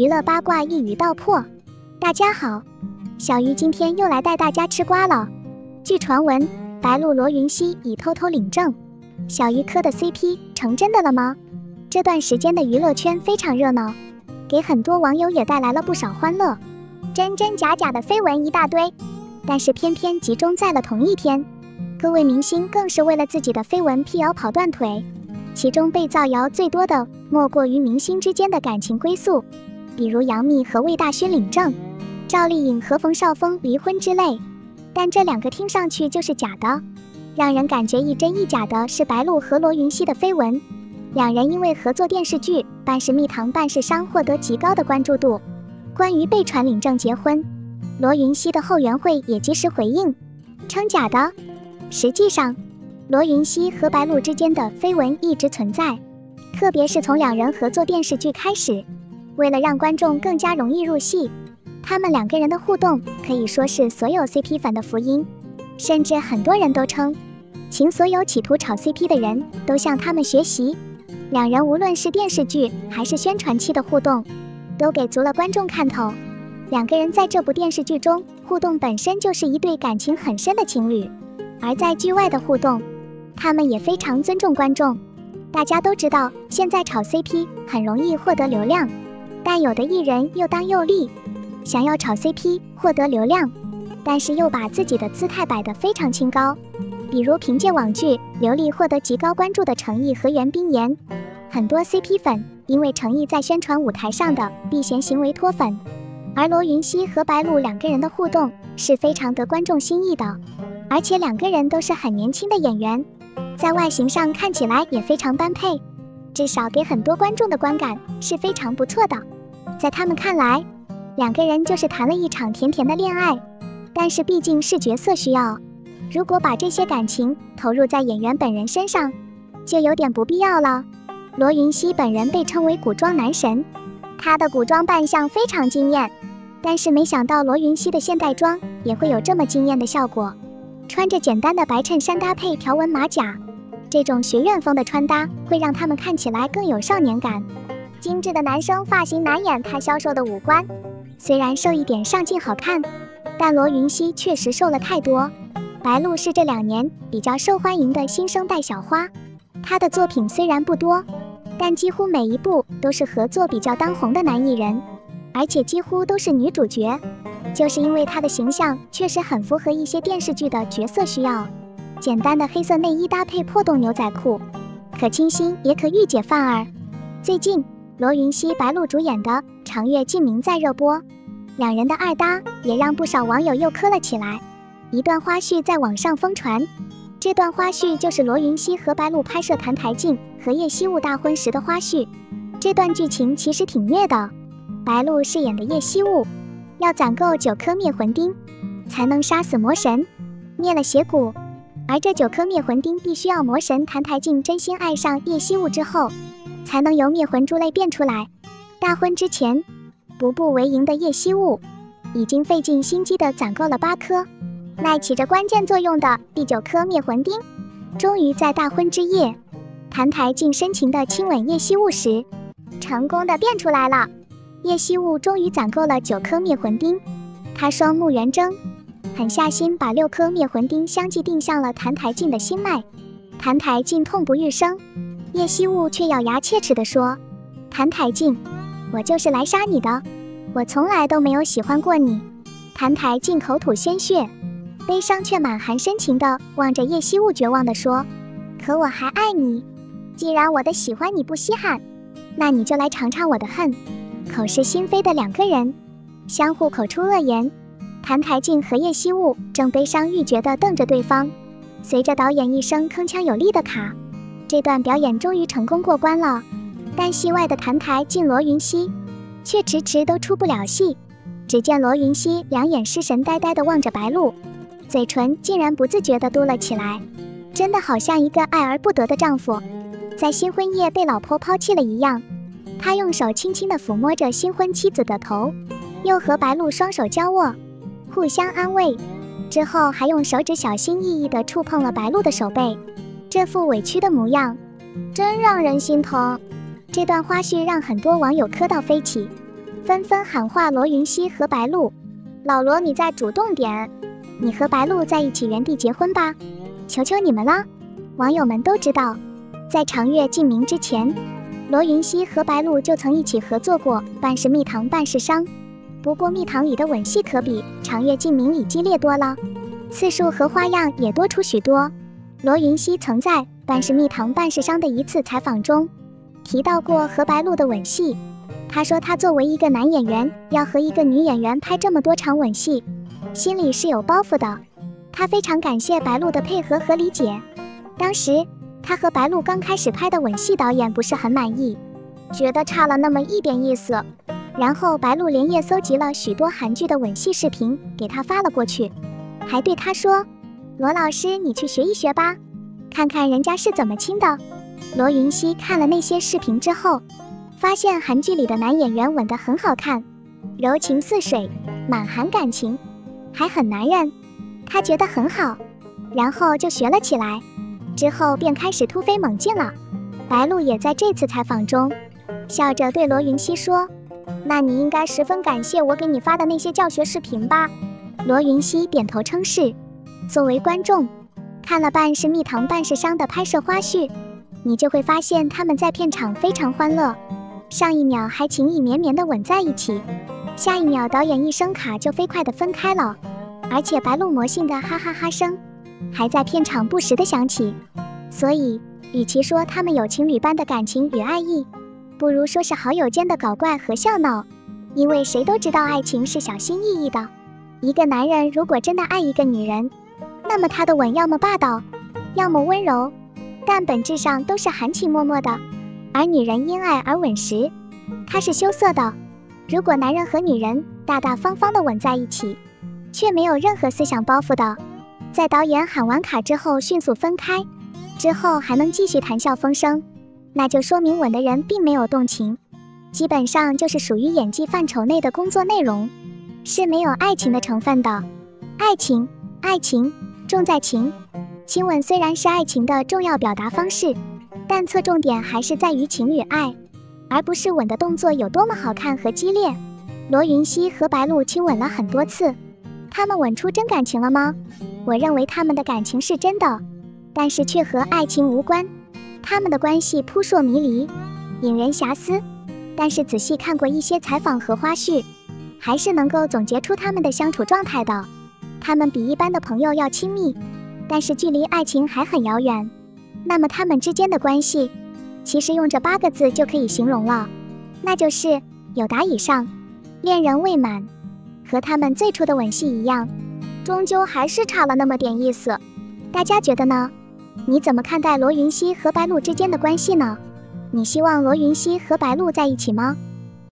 娱乐八卦一语道破。大家好，小鱼今天又来带大家吃瓜了。据传闻，白鹿罗云熙已偷偷领证，小鱼磕的 CP 成真的了吗？这段时间的娱乐圈非常热闹，给很多网友也带来了不少欢乐。真真假假的绯闻一大堆，但是偏偏集中在了同一天。各位明星更是为了自己的绯闻辟谣跑断腿，其中被造谣最多的莫过于明星之间的感情归宿，比如杨幂和魏大勋领证，赵丽颖和冯绍峰离婚之类。但这两个听上去就是假的，让人感觉一真一假的是白鹿和罗云熙的绯闻。两人因为合作电视剧《半是蜜糖半是伤》获得极高的关注度。关于被传领证结婚，罗云熙的后援会也及时回应，称假的。实际上，罗云熙和白鹿之间的绯闻一直存在，特别是从两人合作电视剧开始。为了让观众更加容易入戏，他们两个人的互动可以说是所有 CP 粉的福音，甚至很多人都称，请所有企图炒 CP 的人都向他们学习。两人无论是电视剧还是宣传期的互动，都给足了观众看头。两个人在这部电视剧中互动本身就是一对感情很深的情侣。而在剧外的互动，他们也非常尊重观众。大家都知道，现在炒 CP 很容易获得流量，但有的艺人又当又立，想要炒 CP 获得流量，但是又把自己的姿态摆得非常清高。比如凭借网剧流利获得极高关注的程毅和袁冰妍，很多 CP 粉因为程毅在宣传舞台上的避嫌行为脱粉。而罗云熙和白鹿两个人的互动是非常得观众心意的。而且两个人都是很年轻的演员，在外形上看起来也非常般配，至少给很多观众的观感是非常不错的。在他们看来，两个人就是谈了一场甜甜的恋爱。但是毕竟是角色需要，如果把这些感情投入在演员本人身上，就有点不必要了。罗云熙本人被称为古装男神，他的古装扮相非常惊艳，但是没想到罗云熙的现代装也会有这么惊艳的效果。穿着简单的白衬衫搭配条纹马甲，这种学院风的穿搭会让他们看起来更有少年感。精致的男生发型难掩他消瘦的五官，虽然瘦一点上镜好看，但罗云熙确实瘦了太多。白鹿是这两年比较受欢迎的新生代小花，她的作品虽然不多，但几乎每一部都是合作比较当红的男艺人，而且几乎都是女主角。就是因为她的形象确实很符合一些电视剧的角色需要，简单的黑色内衣搭配破洞牛仔裤，可清新也可御姐范儿。最近罗云熙、白鹿主演的《长月烬明》在热播，两人的二搭也让不少网友又磕了起来。一段花絮在网上疯传，这段花絮就是罗云熙和白鹿拍摄澹台烬和叶希雾大婚时的花絮。这段剧情其实挺虐的，白鹿饰演的叶希雾。要攒够九颗灭魂钉，才能杀死魔神，灭了邪骨。而这九颗灭魂钉必须要魔神澹台烬真心爱上叶希雾之后，才能由灭魂珠泪变出来。大婚之前，步步为营的叶希雾已经费尽心机的攒够了八颗，那起着关键作用的第九颗灭魂钉，终于在大婚之夜，澹台烬深情的亲吻叶希雾时，成功的变出来了。叶希雾终于攒够了九颗灭魂钉，他双目圆睁，狠下心把六颗灭魂钉相继钉向了澹台烬的心脉。澹台烬痛不欲生，叶希雾却咬牙切齿地说：“澹台烬，我就是来杀你的，我从来都没有喜欢过你。”澹台烬口吐鲜血，悲伤却满含深情地望着叶希雾，绝望地说：“可我还爱你，既然我的喜欢你不稀罕，那你就来尝尝我的恨。”口是心非的两个人，相互口出恶言。澹台烬和叶希雾正悲伤欲绝地瞪着对方。随着导演一声铿锵有力的卡，这段表演终于成功过关了。但戏外的澹台烬罗云熙却迟迟都出不了戏。只见罗云熙两眼失神呆呆地望着白鹿，嘴唇竟然不自觉地嘟了起来，真的好像一个爱而不得的丈夫，在新婚夜被老婆抛弃了一样。他用手轻轻地抚摸着新婚妻子的头，又和白鹿双手交握，互相安慰，之后还用手指小心翼翼地触碰了白鹿的手背，这副委屈的模样，真让人心疼。这段花絮让很多网友磕到飞起，纷纷喊话罗云熙和白鹿：“老罗，你再主动点，你和白鹿在一起原地结婚吧，求求你们了。”网友们都知道，在长月烬明之前，罗云熙和白鹿就曾一起合作过《半是蜜糖半是伤》，不过蜜糖里的吻戏可比长月烬明里激烈多了，次数和花样也多出许多。罗云熙曾在《半是蜜糖半是伤》的一次采访中提到过和白鹿的吻戏。他说，他作为一个男演员，要和一个女演员拍这么多场吻戏，心里是有包袱的。他非常感谢白鹿的配合和理解。当时他和白鹿刚开始拍的吻戏，导演不是很满意，觉得差了那么一点意思。然后白鹿连夜搜集了许多韩剧的吻戏视频，给他发了过去，还对他说：“罗老师，你去学一学吧，看看人家是怎么亲的。”罗云熙看了那些视频之后。发现韩剧里的男演员吻得很好看，柔情似水，满含感情，还很男人，他觉得很好，然后就学了起来，之后便开始突飞猛进了。白鹿也在这次采访中笑着对罗云熙说：“那你应该十分感谢我给你发的那些教学视频吧？”罗云熙点头称是。作为观众，看了半是蜜糖半是伤的拍摄花絮，你就会发现他们在片场非常欢乐。上一秒还情意绵绵的吻在一起，下一秒导演一声卡就飞快的分开了，而且白鹿魔性的哈哈哈声还在片场不时的响起。所以，与其说他们有情侣般的感情与爱意，不如说是好友间的搞怪和笑闹。因为谁都知道爱情是小心翼翼的，一个男人如果真的爱一个女人，那么他的吻要么霸道，要么温柔，但本质上都是含情脉脉的。而女人因爱而吻时，她是羞涩的。如果男人和女人大大方方的吻在一起，却没有任何思想包袱的，在导演喊完卡之后迅速分开，之后还能继续谈笑风生，那就说明吻的人并没有动情，基本上就是属于演技范畴内的工作内容，是没有爱情的成分的。爱情，爱情重在情，亲吻虽然是爱情的重要表达方式。但侧重点还是在于情与爱，而不是吻的动作有多么好看和激烈。罗云熙和白鹿亲吻了很多次，他们吻出真感情了吗？我认为他们的感情是真的，但是却和爱情无关。他们的关系扑朔迷离，引人遐思。但是仔细看过一些采访和花絮，还是能够总结出他们的相处状态的。他们比一般的朋友要亲密，但是距离爱情还很遥远。那么他们之间的关系，其实用这八个字就可以形容了，那就是有达以上，恋人未满。和他们最初的吻戏一样，终究还是差了那么点意思。大家觉得呢？你怎么看待罗云熙和白鹿之间的关系呢？你希望罗云熙和白鹿在一起吗？